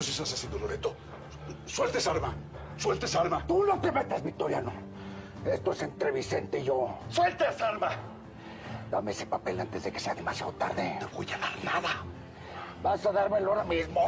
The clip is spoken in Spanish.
Pues no seas asesino, Loreto. Sueltes arma. Sueltes arma. Tú no te metas, Victoriano. Esto es entre Vicente y yo. ¡Sueltes arma! Dame ese papel antes de que sea demasiado tarde. No voy a dar nada. Vas a dármelo ahora mismo.